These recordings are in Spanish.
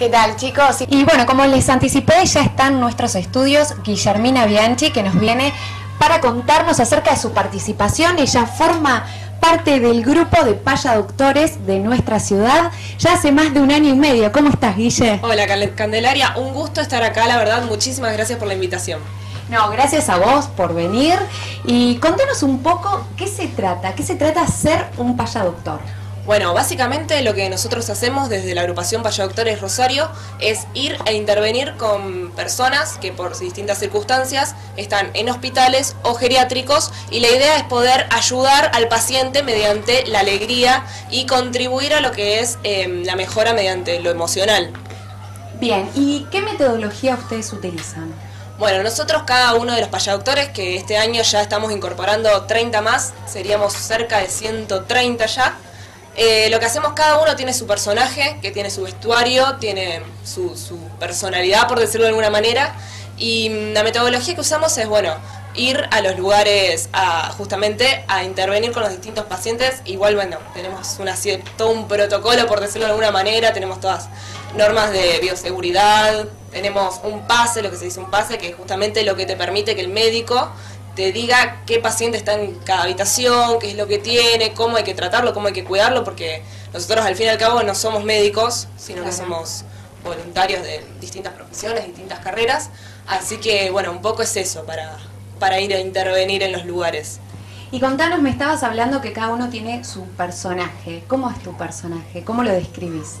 ¿Qué tal chicos? Y bueno, como les anticipé, ya están nuestros estudios Guillermina Bianchi, que nos viene para contarnos acerca de su participación. Ella forma parte del grupo de Paya Doctores de nuestra ciudad ya hace más de un año y medio. ¿Cómo estás, Guille? Hola, Candelaria. Un gusto estar acá, la verdad. Muchísimas gracias por la invitación. No, gracias a vos por venir y contanos un poco qué se trata, qué se trata ser un paya doctor. Bueno, básicamente lo que nosotros hacemos desde la agrupación Paya Doctores Rosario es ir e intervenir con personas que por distintas circunstancias están en hospitales o geriátricos y la idea es poder ayudar al paciente mediante la alegría y contribuir a lo que es em, la mejora mediante lo emocional. Bien, ¿y qué metodología ustedes utilizan? Bueno, nosotros cada uno de los payadoctores, que este año ya estamos incorporando 30 más, seríamos cerca de 130 ya, eh, lo que hacemos cada uno tiene su personaje, que tiene su vestuario, tiene su, personalidad, por decirlo de alguna manera, y la metodología que usamos es, bueno, ir a los lugares justamente a intervenir con los distintos pacientes. Igual, bueno, tenemos una, todo un protocolo, por decirlo de alguna manera, tenemos todas normas de bioseguridad, tenemos un pase, lo que se dice un pase, que es justamente lo que te permite que el médico te diga qué paciente está en cada habitación, qué es lo que tiene, cómo hay que tratarlo, cómo hay que cuidarlo, porque nosotros al fin y al cabo no somos médicos, sino que somos voluntarios de distintas profesiones, distintas carreras. Así que, bueno, un poco es eso para, para ir a intervenir en los lugares. Y contanos, me estabas hablando que cada uno tiene su personaje. ¿Cómo es tu personaje? ¿Cómo lo describís?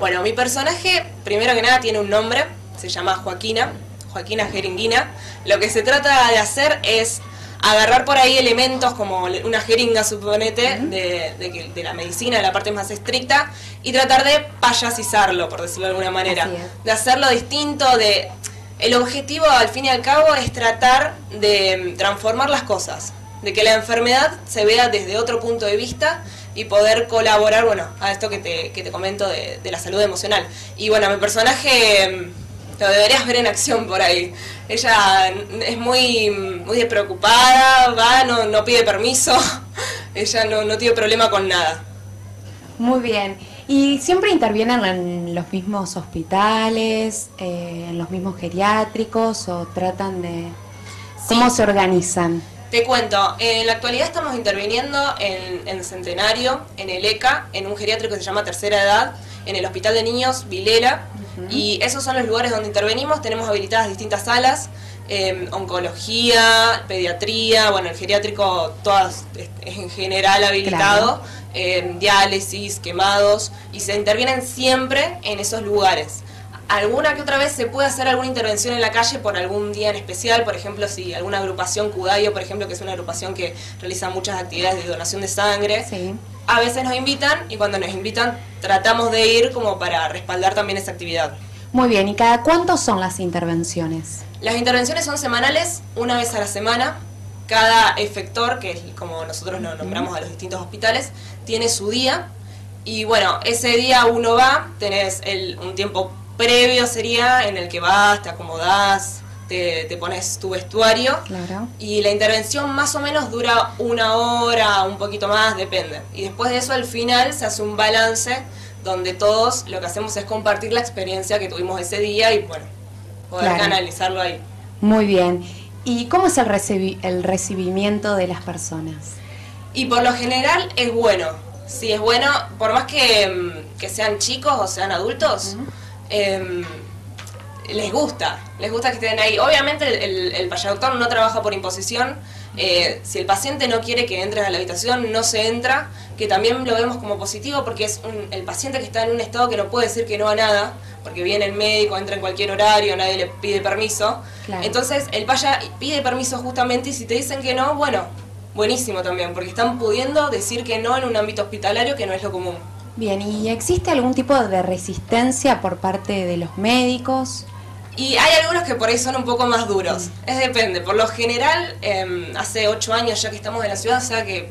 Bueno, mi personaje, primero que nada, tiene un nombre, se llama Joaquina, Joaquina Jeringuina. Lo que se trata de hacer es agarrar por ahí elementos como una jeringa, suponete, de, de, la medicina, de la parte más estricta, y tratar de payasizarlo, por decirlo de alguna manera. De hacerlo distinto, de... El objetivo, al fin y al cabo, es tratar de transformar las cosas, de que la enfermedad se vea desde otro punto de vista y poder colaborar, bueno, a esto que te, que te comento de, la salud emocional. Y bueno, mi personaje mm, lo deberías ver en acción por ahí. Ella es muy, muy despreocupada, va, no, no pide permiso, ella no, no tiene problema con nada. Muy bien. ¿Y siempre intervienen en los mismos hospitales, eh, en los mismos geriátricos o tratan de... ¿Cómo se organizan? Te cuento, en la actualidad estamos interviniendo en, en, Centenario, en el ECA, en un geriátrico que se llama Tercera Edad, en el Hospital de Niños Vilela, y esos son los lugares donde intervenimos, tenemos habilitadas distintas salas, em, oncología, pediatría, bueno, el geriátrico todas es en general habilitado, em, diálisis, quemados, y se intervienen siempre en esos lugares alguna que otra vez se puede hacer alguna intervención en la calle por algún día en especial, por ejemplo, si alguna agrupación Cudayo, por ejemplo, que es una agrupación que realiza muchas actividades de donación de sangre, a veces nos invitan y cuando nos invitan tratamos de ir como para respaldar también esa actividad. Muy bien, ¿y cada cuánto son las intervenciones? Las intervenciones son semanales, una vez a la semana. Cada efector, que es como nosotros nos nombramos a los distintos hospitales, tiene su día. Y bueno, ese día uno va, tenés el, un tiempo previo sería en el que vas, te acomodás, te, te, pones tu vestuario. Claro. Y la intervención más o menos dura una hora, un poquito más, depende. Y después de eso, al final, se hace un balance donde todos lo que hacemos es compartir la experiencia que tuvimos ese día y, bueno, poder canalizarlo ahí. Muy bien. ¿Y cómo es el, el recibimiento de las personas? Y por lo general es bueno. Sí, es bueno, por más que, mm, que sean chicos o sean adultos. Em, les gusta, les gusta que estén ahí. Obviamente el, el, payadoctor no trabaja por imposición. Eh, si el paciente no quiere que entres a la habitación, no se entra, que también lo vemos como positivo porque es el paciente que está en un estado que no puede decir que no a nada, porque viene el médico, entra en cualquier horario, nadie le pide permiso. Entonces el paya pide permiso justamente y si te dicen que no, bueno, buenísimo también, porque están pudiendo decir que no en un ámbito hospitalario que no es lo común. Bien, ¿y existe algún tipo de resistencia por parte de los médicos? Y hay algunos que por ahí son un poco más duros. Mm. Es depende. Por lo general, em, hace ocho años ya que estamos en la ciudad, o sea que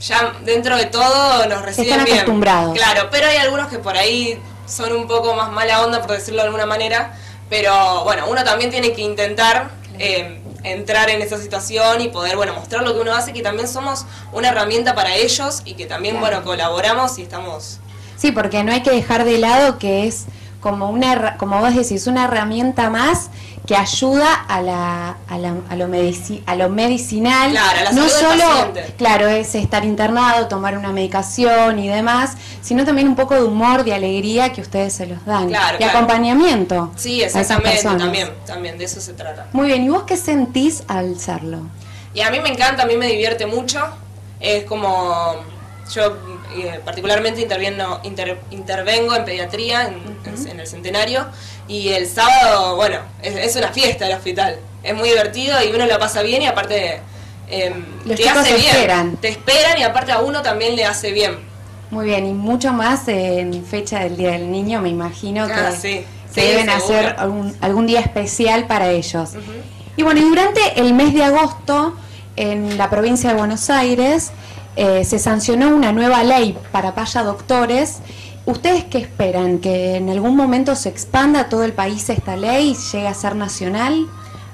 ya dentro de todo nos reciben Están bien. acostumbrados. Claro, pero hay algunos que por ahí son un poco más mala onda, por decirlo de alguna manera. Pero bueno, uno también tiene que intentar em, entrar en esa situación y poder, bueno, mostrar lo que uno hace, que también somos una herramienta para ellos y que también, bueno, colaboramos y estamos... Sí, porque no hay que dejar de lado que es como una, como vos decís, una herramienta más que ayuda a, la, a, la, a, lo, medici, a lo medicinal. Claro, a la no salud del solo, paciente. claro, es estar internado, tomar una medicación y demás, sino también un poco de humor, de alegría que ustedes se los dan. Claro, y claro. acompañamiento. Sí, exactamente, también, también, de eso se trata. Muy bien, ¿y vos qué sentís al serlo? Y a mí me encanta, a mí me divierte mucho. Es como, yo eh, particularmente intervieno, inter- intervengo en pediatría en, en- en el centenario y el sábado, bueno, es, es una fiesta el hospital. Es muy divertido y uno lo pasa bien y aparte eh, Los te hace bien. esperan. Te esperan y aparte a uno también le hace bien. Muy bien, y mucho más en fecha del Día del Niño, me imagino que Ah, sí. se Sí, deben seguro. hacer algún, algún día especial para ellos. Y bueno, y durante el mes de agosto, en la provincia de Buenos Aires, eh, se sancionó una nueva ley para paya doctores. ¿Ustedes qué esperan? ¿Que en algún momento se expanda a todo el país esta ley y llegue a ser nacional?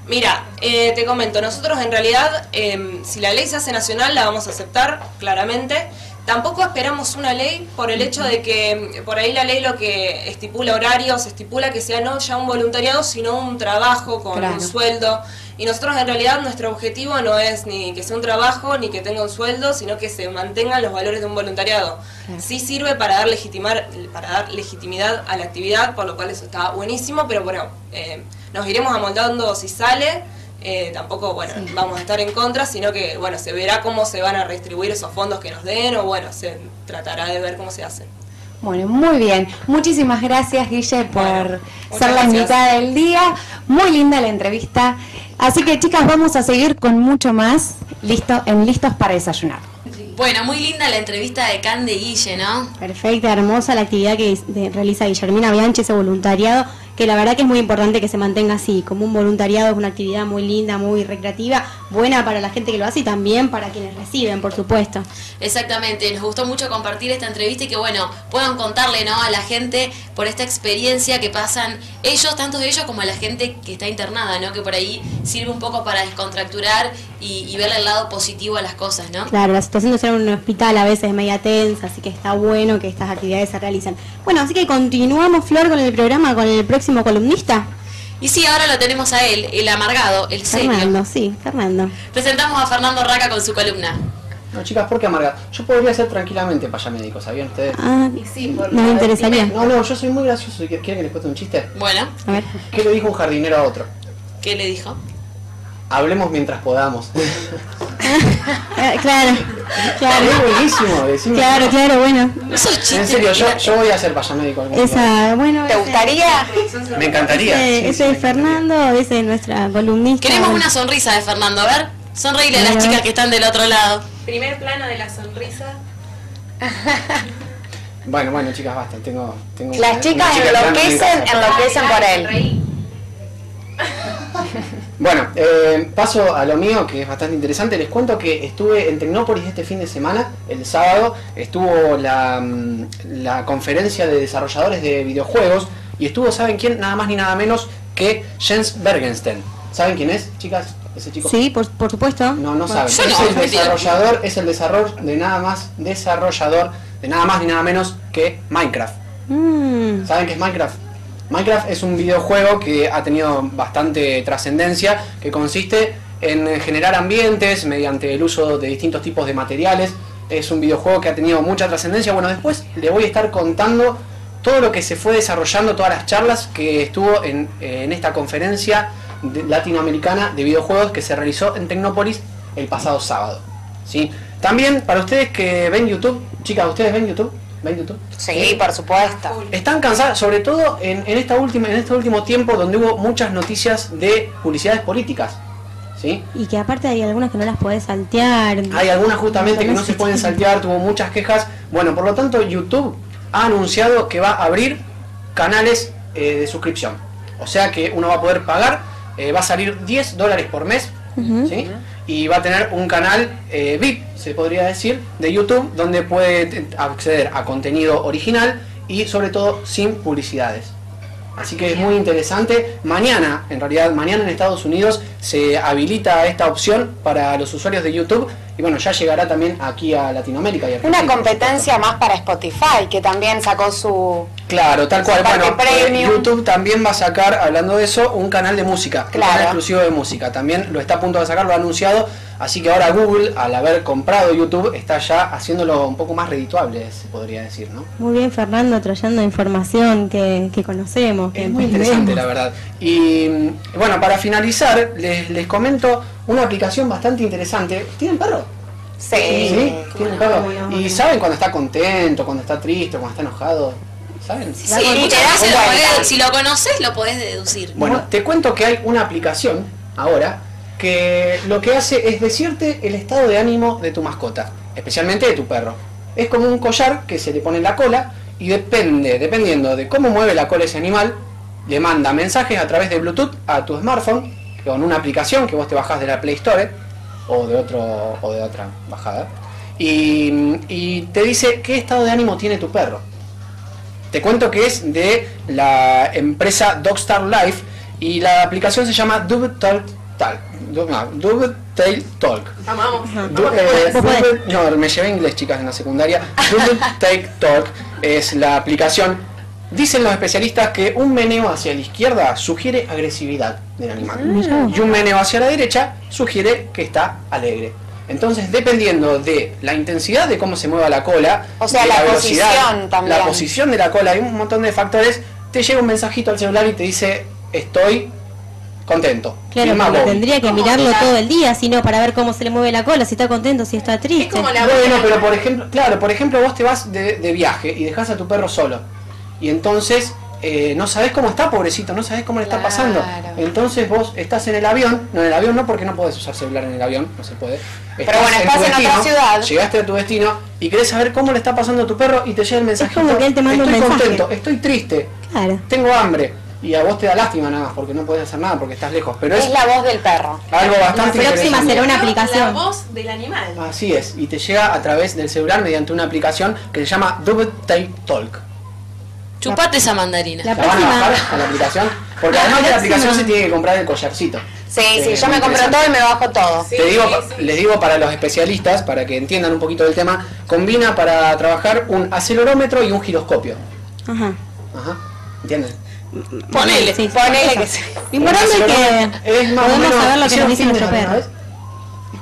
Mira, eh, te comento, nosotros en realidad, eh, si la ley se hace nacional, la vamos a aceptar, claramente. Tampoco esperamos una ley por el hecho de que mm, por ahí la ley lo que estipula horarios, estipula que sea no ya un voluntariado, sino un trabajo con Claro. un sueldo. Y nosotros en realidad nuestro objetivo no es ni que sea un trabajo ni que tenga un sueldo, sino que se mantengan los valores de un voluntariado. Claro. Sí sirve para dar, legitimar, para dar legitimidad a la actividad, por lo cual eso está buenísimo, pero bueno, eh, nos iremos amoldando si sale. Eh, tampoco, bueno, vamos a estar en contra, sino que, bueno, se verá cómo se van a redistribuir esos fondos que nos den, o bueno, se tratará de ver cómo se hacen. Bueno, muy bien. Muchísimas gracias, Guille, por Bueno, ser la gracias. invitada del día. Muy linda la entrevista. Así que, chicas, vamos a seguir con mucho más listo, en Listos para Desayunar. Bueno, muy linda la entrevista de Can de Guille, ¿no? Perfecta, hermosa la actividad que realiza Guillermina Bianchi, ese voluntariado, que la verdad que es muy importante que se mantenga así, como un voluntariado es una actividad muy linda, muy recreativa, buena para la gente que lo hace y también para quienes reciben, por supuesto. Exactamente, nos gustó mucho compartir esta entrevista y que bueno, puedan contarle ¿no? a la gente por esta experiencia que pasan ellos, tanto ellos como la gente que está internada, ¿no? Que por ahí sirve un poco para descontracturar y, y verle el lado positivo a las cosas, ¿no? Claro, la situación de ser un hospital a veces es media tensa, así que está bueno que estas actividades se realicen. Bueno, así que continuamos, Flor, con el programa, con el próximo columnista. Y sí, ahora lo tenemos a él, el amargado, el serio. Fernando, sí, Fernando. Presentamos a Fernando Raca con su columna. No, chicas, ¿por qué amarga? Yo podría ser tranquilamente paya médico, ¿sabían ustedes? Ah, nos interesaría. No, no, yo soy muy gracioso. ¿Quieren que les cuente un chiste? Bueno, A ver. ¿Qué le dijo un jardinero a otro? ¿qué le dijo? Hablemos mientras podamos. Eh, claro, claro. Es buenísimo, decime. Claro, claro, bueno. Esos En chistes. serio, yo, yo voy a ser paya médico algún. Esa, bueno. ¿Te ese- gustaría? Me encantaría. Ese, sí, ese sí, es me encantaría. Fernando, ese es nuestra columnista. Queremos una sonrisa de Fernando, a ver. Sonreíle a las chicas que están del otro lado. Primer plano de la sonrisa. Bueno, bueno, chicas, basta. Tengo, tengo Las una- chicas una chica esperándome en enloquecen, enloquecen por él. Bueno, eh, paso a lo mío, que es bastante interesante. Les cuento que estuve en Tecnópolis este fin de semana, el sábado, estuvo la, mm, la conferencia de desarrolladores de videojuegos y estuvo, ¿saben quién? Nada más ni nada menos que Jens Bergensten. ¿Saben quién es, chicas? Ese chico. Sí, por, por supuesto. No, no saben. es no, el desarrollador, es el desarrollador de nada más, desarrollador de nada más ni nada menos que Minecraft. Mm, ¿Saben qué es Minecraft? Minecraft es un videojuego que ha tenido bastante trascendencia, que consiste en generar ambientes mediante el uso de distintos tipos de materiales. Es un videojuego que ha tenido mucha trascendencia. Bueno, después le voy a estar contando todo lo que se fue desarrollando, todas las charlas que estuvo en, en esta conferencia latinoamericana de videojuegos que se realizó en Tecnópolis el pasado sábado. ¿sí? También para ustedes que ven YouTube, chicas, ¿ustedes ven YouTube? Sí, por supuesto. Están cansadas, sobre todo en, en esta última, en este último tiempo donde hubo muchas noticias de publicidades políticas. ¿sí? y que aparte hay algunas que no las podés saltear. Hay algunas justamente que no se pueden saltear, tuvo muchas quejas. Bueno, por lo tanto YouTube ha anunciado que va a abrir canales eh, de suscripción. O sea que uno va a poder pagar, eh, va a salir 10 dólares por mes. ¿sí? y va a tener un canal eh, VIP, se podría decir, de YouTube, donde puede acceder a contenido original y sobre todo sin publicidades. Así que es muy interesante. Mañana, en realidad, mañana en Estados Unidos se habilita esta opción para los usuarios de YouTube y bueno, ya llegará también aquí a Latinoamérica y Una Argentina, competencia más para Spotify, que también sacó su... Claro, tal cual. Bueno, eh, premium. YouTube también va a sacar, hablando de eso, un canal de música. Un Claro. canal exclusivo de música. También lo está a punto de sacar, lo ha anunciado. Así que ahora Google, al haber comprado YouTube, está ya haciéndolo un poco más redituable, se podría decir, ¿no? Muy bien, Fernando, trayendo información que, que conocemos. que Es muy interesante, la verdad. Y bueno, para finalizar, les, les comento una aplicación bastante interesante. ¿Tienen perro? Sí. ¿Sí? ¿Tienen perro? ¿Y saben cuando está contento, cuando está triste, cuando está enojado? ¿Saben? Sí, muchas te das lo podés- si lo conoces lo podés deducir. Bueno, te cuento que hay una aplicación ahora que lo que hace es decirte el estado de ánimo de tu mascota, especialmente de tu perro. Es como un collar que se le pone en la cola y depende, dependiendo de cómo mueve la cola ese animal, le manda mensajes a través de Bluetooth a tu smartphone con una aplicación que vos te bajás de la Play Store o de otro o de otra bajada y, y te dice qué estado de ánimo tiene tu perro. Te cuento que es de la empresa Dogstar Life y la aplicación se llama Dovetail Talk. Du- no, Dovetail Talk. Amamos. Du- eh, no, me llevé inglés, chicas, en la secundaria. Dovetail Talk es la aplicación. Dicen los especialistas que un meneo hacia la izquierda sugiere agresividad del animal. Y un meneo hacia la derecha sugiere que está alegre. Entonces, dependiendo de la intensidad de cómo se mueva la cola, O sea, de la velocidad, posición también. la posición de la cola y un montón de factores, te llega un mensajito al celular y te dice, estoy contento. Claro, porque tendría que mirarlo mirar. todo el día, sino para ver cómo se le mueve la cola, si está contento, si está triste. Es como la Bueno, pero por ejemplo, claro, por ejemplo vos te vas de, de viaje y dejas a tu perro solo. Y entonces eh, no sabés cómo está, pobrecito, no sabés cómo le está pasando. Entonces vos estás en el avión, no en el avión no porque no podés usar celular en el avión, no se puede. Pero bueno, estás tu en otra ciudad. Llegaste a tu destino y querés saber cómo le está pasando a tu perro y te llega el mensajito. como que él te manda un estoy mensaje". contento, estoy triste, Claro. tengo hambre. Y a vos te da lástima nada más porque no podés hacer nada porque estás lejos. Pero es Es la voz del perro. algo bastante La próxima será una La aplicación. voz del animal. Así es, y te llega a través del celular mediante una aplicación que se llama Double Tape Talk. Chupate esa mandarina. La ¿La van a bajar a la aplicación? Porque La además de la aplicación se tiene que comprar el collarcito. Sí, Eh, sí, yo muy me compro todo y me bajo todo. Sí, Te digo, sí. Les digo para los especialistas, para que entiendan un poquito del tema, combina para trabajar un acelerómetro y un giroscopio. Ajá. Ajá, ¿entienden? Ponele. Sí, Ponele que sí. Importante es que es más podemos menos, saber lo que ¿hicieron nos dice fitness nuestro alguna perro. vez?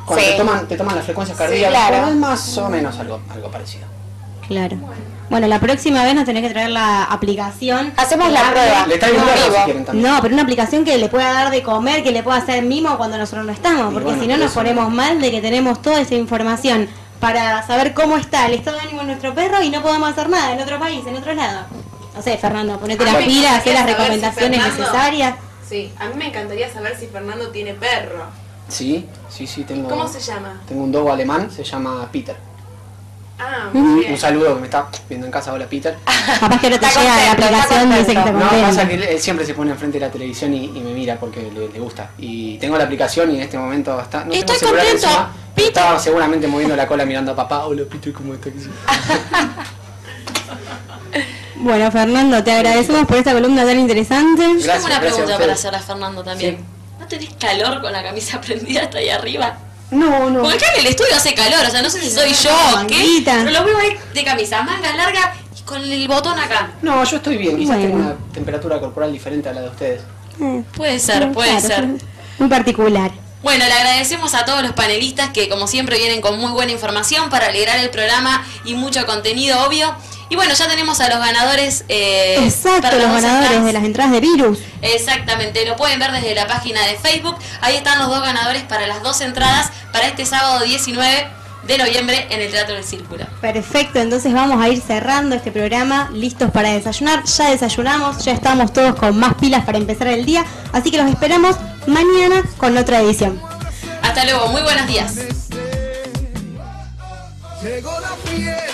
Cuando Sí. te, toman, te toman las frecuencias Sí, cardíacas, es más o menos algo, algo parecido. Claro. Bueno, la próxima vez nos tenés que traer la aplicación. Hacemos la prueba. Le traigo un si quieren también. No, pero una aplicación que le pueda dar de comer, que le pueda hacer mimo cuando nosotros no estamos, Y porque bueno, si no nos eso ponemos no. mal de que tenemos toda esa información para saber cómo está el estado de ánimo de nuestro perro y no podemos hacer nada en otro país, en otro lado. No sé, Fernando, ponete A las mí me pilas, haz encantaría las si recomendaciones Fernando- necesarias. Sí, a mí me encantaría saber si Fernando tiene perro. Sí, sí, sí, tengo, ¿Cómo se llama? tengo un dogo alemán, se llama Peter. Ah, muy bien. Un saludo que me está viendo en casa, hola Peter. Capaz que no te llega la aplicación, dice que contento. No, pasa que él, él siempre se pone enfrente de la televisión y, y me mira porque le, le gusta. Y tengo la aplicación y en este momento está. No Estoy contento, encima, Peter. Estaba seguramente moviendo la cola mirando a papá. Hola Peter, ¿cómo estás? Bueno, Fernando, te agradecemos por esta columna tan interesante. Yo Gracias, tengo una pregunta para hacerle a Fernando también. Sí. ¿No tenés calor con la camisa prendida hasta ahí arriba? No, no. Porque acá en el estudio hace calor, o sea, no sé si soy yo o qué. Pero lo veo ahí de camisa, manga larga y con el botón acá. No, yo estoy bien. Quizás Bueno. tengo una temperatura corporal diferente a la de ustedes. Eh, Puede ser, puede claro, ser. Muy particular. Bueno, le agradecemos a todos los panelistas que como siempre vienen con muy buena información para alegrar el programa y mucho contenido obvio. Y bueno, ya tenemos a los ganadores. eh, Exacto, los ganadores de las entradas de virus. Exactamente, lo pueden ver desde la página de Facebook. Ahí están los dos ganadores para las dos entradas para este sábado 19 de noviembre en el Teatro del Círculo. Perfecto, entonces vamos a ir cerrando este programa, listos para desayunar. Ya desayunamos, ya estamos todos con más pilas para empezar el día, así que los esperamos mañana con otra edición. Hasta luego, muy buenos días. Llegó la fiesta.